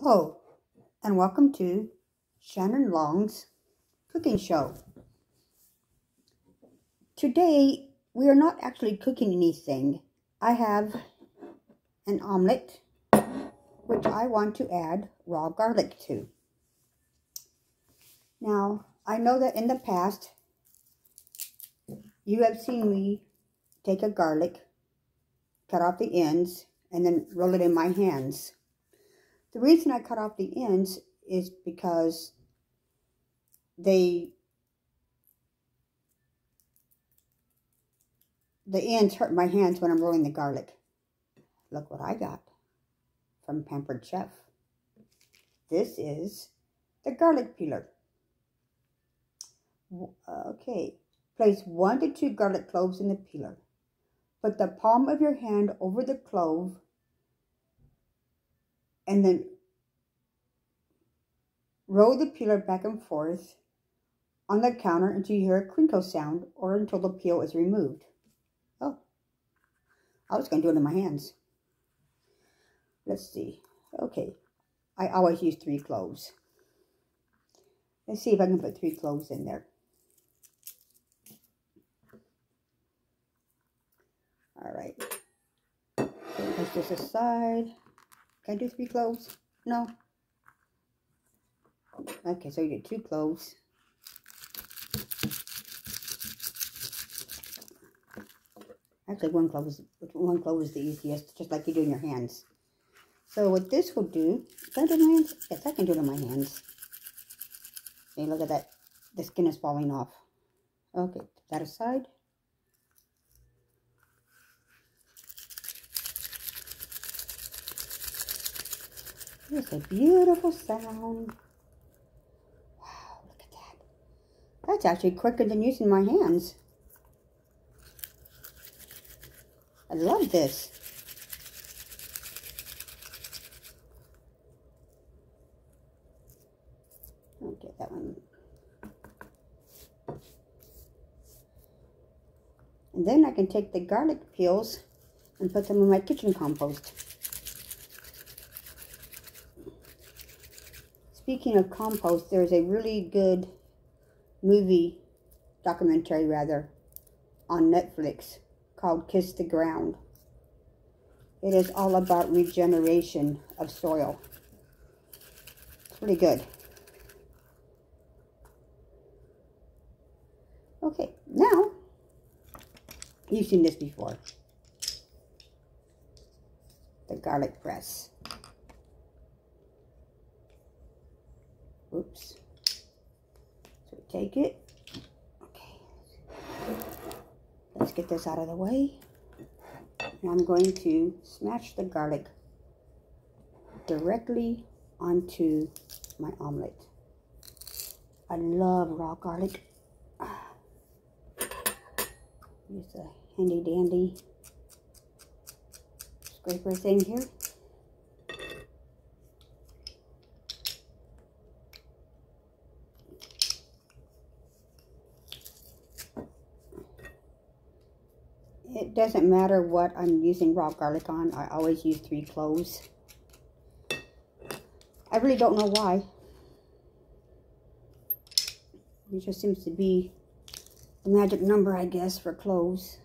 Hello, and welcome to Shannon Long's cooking show. Today, we are not actually cooking anything. I have an omelet, which I want to add raw garlic to. Now, I know that in the past, you have seen me take a garlic, cut off the ends, and then roll it in my hands. The reason I cut off the ends is because they the ends hurt my hands when I'm rolling the garlic. Look what I got from Pampered Chef. This is the garlic peeler. Okay, place one to two garlic cloves in the peeler. Put the palm of your hand over the clove and then roll the peeler back and forth on the counter until you hear a crinkle sound or until the peel is removed. Oh, I was going to do it in my hands. Let's see. Okay, I always use three cloves. Let's see if I can put three cloves in there. All right. Push this aside. Can do three cloves? No. Okay, so you get two cloves. Actually, one clove is one clove is the easiest, just like you do in your hands. So what this will do, can I do my hands? Yes, I can do it in my hands. Hey, look at that. The skin is falling off. Okay, that aside. It's a beautiful sound. Wow, look at that. That's actually quicker than using my hands. I love this. Get that one. And then I can take the garlic peels and put them in my kitchen compost. Speaking of compost, there's a really good movie, documentary rather, on Netflix called Kiss the Ground. It is all about regeneration of soil. It's pretty good. Okay, now, you've seen this before. The garlic press. Oops. So take it. Okay. Let's get this out of the way. I'm going to smash the garlic directly onto my omelet. I love raw garlic. Use a handy dandy scraper thing here. It doesn't matter what I'm using raw garlic on. I always use three cloves. I really don't know why. It just seems to be the magic number, I guess, for cloves.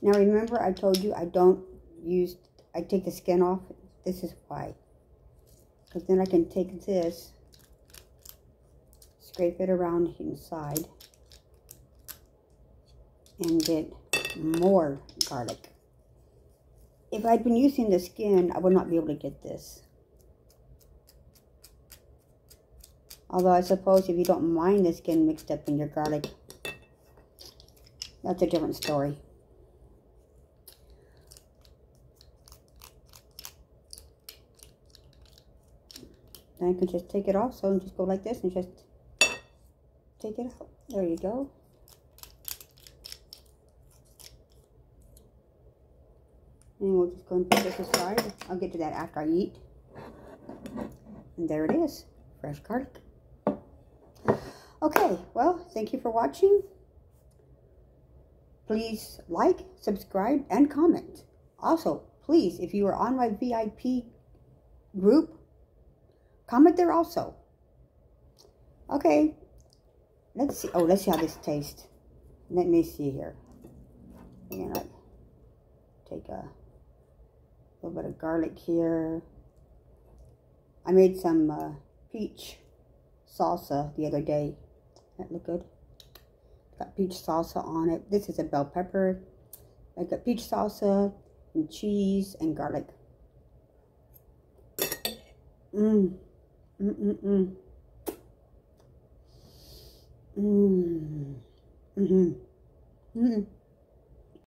Now remember I told you I don't use, I take the skin off. This is why. Because then I can take this scrape it around inside and get more garlic. If I'd been using the skin, I would not be able to get this. Although I suppose if you don't mind the skin mixed up in your garlic, that's a different story. Then I can just take it off, so and just go like this and just take it out. There you go. And we'll just go and put this aside. I'll get to that after I eat. And there it is, fresh garlic. Okay, well, thank you for watching. Please like, subscribe, and comment. Also, please, if you are on my VIP group, comment there also. Okay, let's see. Oh, let's see how this tastes. Let me see here. I'm gonna take a little bit of garlic here. I made some uh, peach salsa the other day. That look good. Got peach salsa on it. This is a bell pepper. I got peach salsa and cheese and garlic. Mmm. Mmm, mmm. Mmm. Mmm. Mmm.